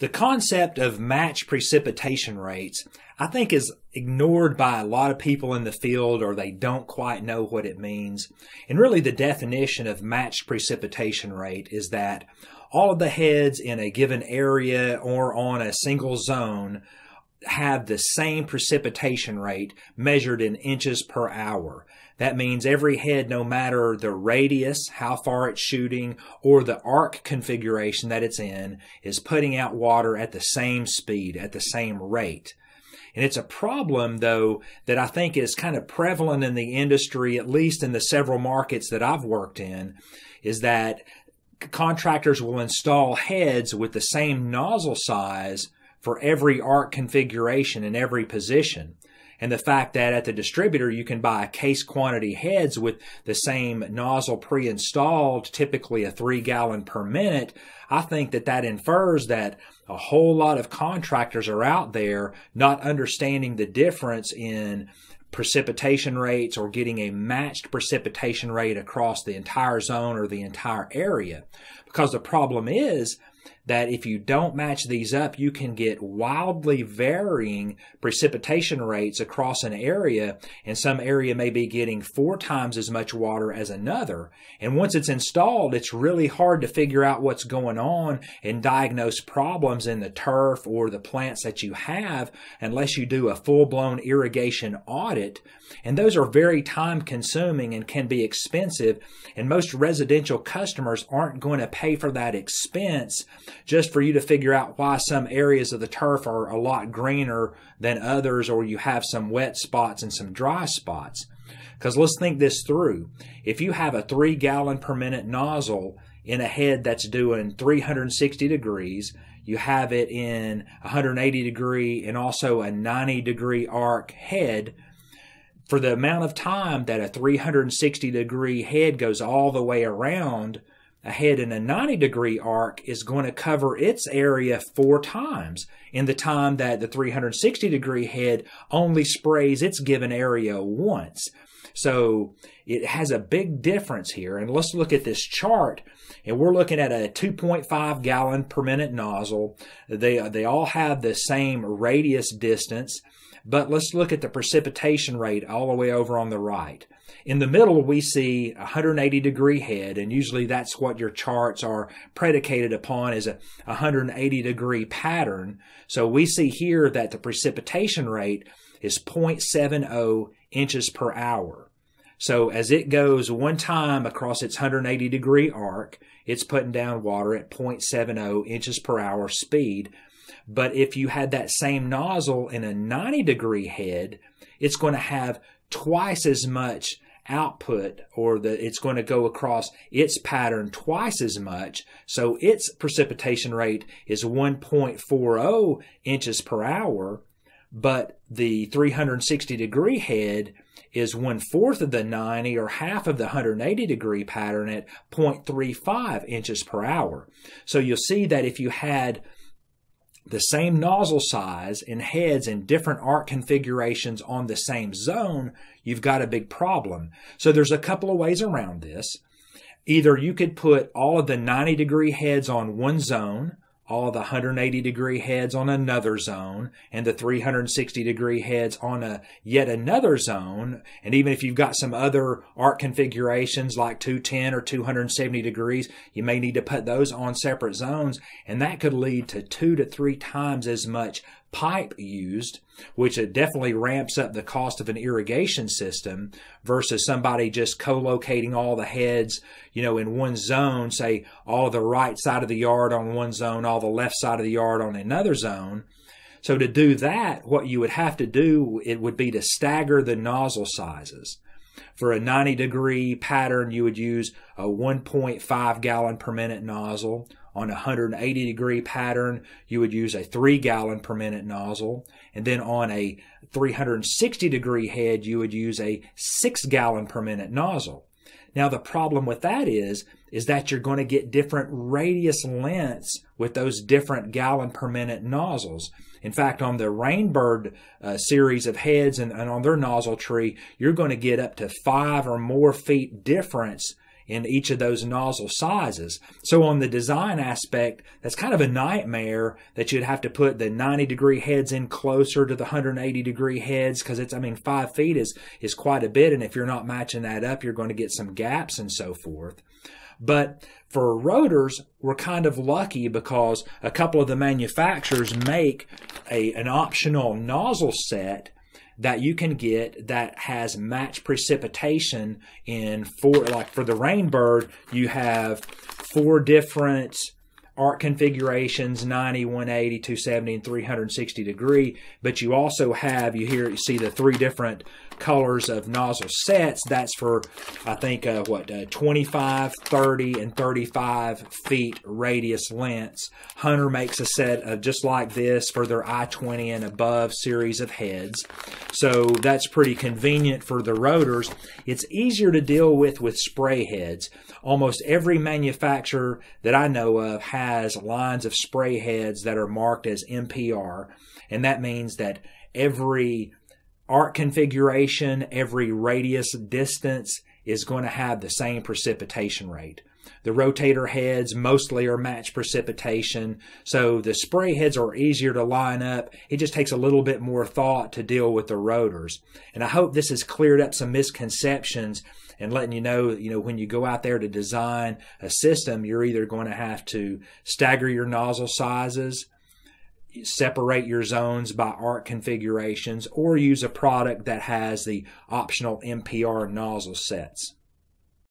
The concept of match precipitation rates, I think, is ignored by a lot of people in the field or they don't quite know what it means. And really, the definition of matched precipitation rate is that all of the heads in a given area or on a single zone have the same precipitation rate measured in inches per hour. That means every head, no matter the radius, how far it's shooting, or the arc configuration that it's in, is putting out water at the same speed, at the same rate. And it's a problem, though, that I think is kind of prevalent in the industry, at least in the several markets that I've worked in, is that contractors will install heads with the same nozzle size for every arc configuration in every position. And the fact that at the distributor you can buy case quantity heads with the same nozzle pre-installed, typically a three gallon per minute, I think that that infers that a whole lot of contractors are out there not understanding the difference in precipitation rates or getting a matched precipitation rate across the entire zone or the entire area. Because the problem is that if you don't match these up, you can get wildly varying precipitation rates across an area, and some area may be getting four times as much water as another. And once it's installed, it's really hard to figure out what's going on and diagnose problems in the turf or the plants that you have unless you do a full blown irrigation audit. And those are very time consuming and can be expensive. And most residential customers aren't going to pay for that expense just for you to figure out why some areas of the turf are a lot greener than others, or you have some wet spots and some dry spots. Because let's think this through. If you have a three gallon per minute nozzle in a head that's doing 360 degrees, you have it in 180 degree and also a 90 degree arc head. For the amount of time that a 360 degree head goes all the way around, a head in a 90 degree arc is going to cover its area four times in the time that the 360 degree head only sprays its given area once. So it has a big difference here. And let's look at this chart. And we're looking at a 2.5 gallon per minute nozzle. They, they all have the same radius distance, but let's look at the precipitation rate all the way over on the right. In the middle, we see a 180 degree head, and usually that's what your charts are predicated upon is a 180 degree pattern. So we see here that the precipitation rate is 0.70 inches per hour. So as it goes one time across its 180 degree arc, it's putting down water at 0.70 inches per hour speed. But if you had that same nozzle in a 90 degree head, it's going to have twice as much output or the it's going to go across its pattern twice as much so its precipitation rate is 1.40 inches per hour but the 360 degree head is one fourth of the 90 or half of the 180 degree pattern at 0.35 inches per hour so you'll see that if you had the same nozzle size and heads in different arc configurations on the same zone, you've got a big problem. So there's a couple of ways around this. Either you could put all of the 90 degree heads on one zone, all the 180 degree heads on another zone and the 360 degree heads on a yet another zone. And even if you've got some other arc configurations like 210 or 270 degrees, you may need to put those on separate zones. And that could lead to two to three times as much pipe used, which it definitely ramps up the cost of an irrigation system versus somebody just co-locating all the heads, you know, in one zone, say all the right side of the yard on one zone, all the left side of the yard on another zone. So to do that, what you would have to do, it would be to stagger the nozzle sizes. For a 90 degree pattern, you would use a 1.5 gallon per minute nozzle. On a 180 degree pattern, you would use a 3 gallon per minute nozzle. And then on a 360 degree head, you would use a 6 gallon per minute nozzle. Now the problem with that is, is that you're going to get different radius lengths with those different gallon per minute nozzles. In fact, on the Rain Bird uh, series of heads and, and on their nozzle tree, you're going to get up to five or more feet difference in each of those nozzle sizes. So on the design aspect, that's kind of a nightmare that you'd have to put the 90 degree heads in closer to the 180 degree heads because it's, I mean, five feet is, is quite a bit. And if you're not matching that up, you're going to get some gaps and so forth. But for rotors, we're kind of lucky because a couple of the manufacturers make a, an optional nozzle set that you can get that has match precipitation in four, like for the Rain Bird, you have four different arc configurations 90 180 270 and 360 degree but you also have you hear you see the three different colors of nozzle sets. That's for i think uh, what uh, 25 30 and 35 feet radius lengths. Hunter makes a set of just like this for their i20 and above series of heads. So that's pretty convenient for the rotors. It's easier to deal with with spray heads. Almost every manufacturer that i know of has has lines of spray heads that are marked as MPR, and that means that every arc configuration, every radius distance is going to have the same precipitation rate. The rotator heads mostly are match precipitation, so the spray heads are easier to line up. It just takes a little bit more thought to deal with the rotors. And I hope this has cleared up some misconceptions and letting you know, you know, when you go out there to design a system, you're either going to have to stagger your nozzle sizes, separate your zones by arc configurations, or use a product that has the optional MPR nozzle sets.